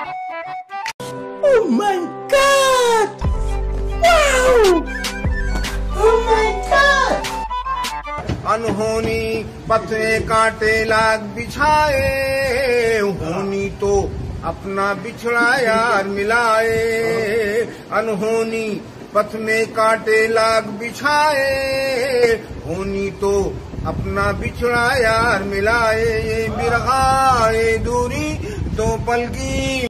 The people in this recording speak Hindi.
Oh my god! Wow! Oh my god! अनहोनी पथने कांटे लाग बिछाए, होनी तो अपना बिछड़ा यार मिलाए अनहोनी पथ में कांटे लाग बिछाए, होनी तो अपना बिछड़ा यार मिलाए ये बिरहा दूरी दो पल की